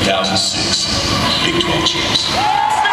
2006 Big 12 champs.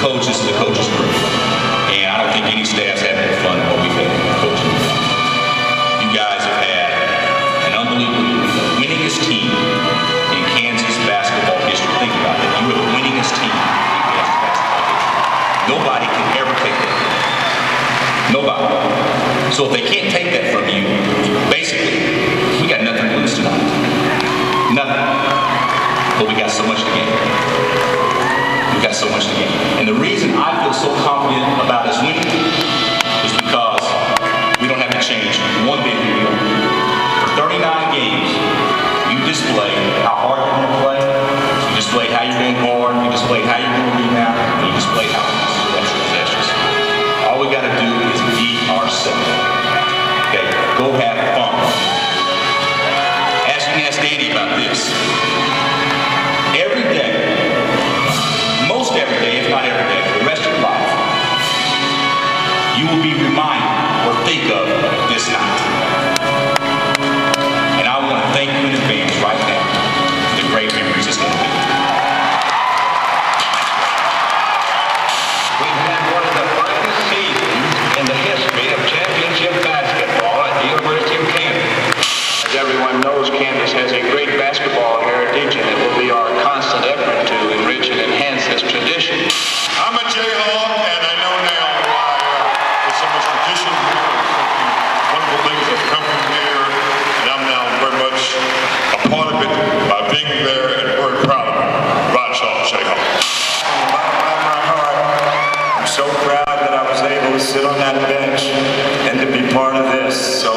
coaches and the coaches group. And I don't think any staff's had more fun than what we've had with coaching. You guys have had an unbelievable, winningest team in Kansas basketball history. Think about it. You are the winningest team in Kansas basketball history. Nobody can ever take that. Nobody. So if they can't take that from you, basically, we got nothing to lose tonight. Nothing. But we got so much to gain so much to gain. And the reason I feel so confident about us winning is because we don't have to change one bit Big Bear and Word Problem. Rodshaw, Shea Hall. From my heart, I'm so proud that I was able to sit on that bench and to be part of this. So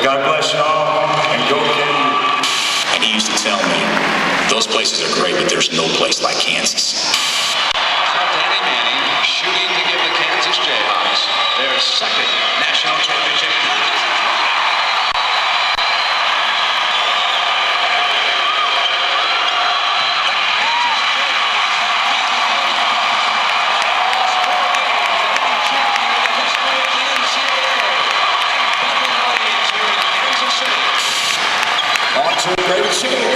God bless y'all and go Katie. And he used to tell me, those places are great, but there's no place like Kansas. Danny Manning shooting to give the Kansas Jayhawks their second Cheers.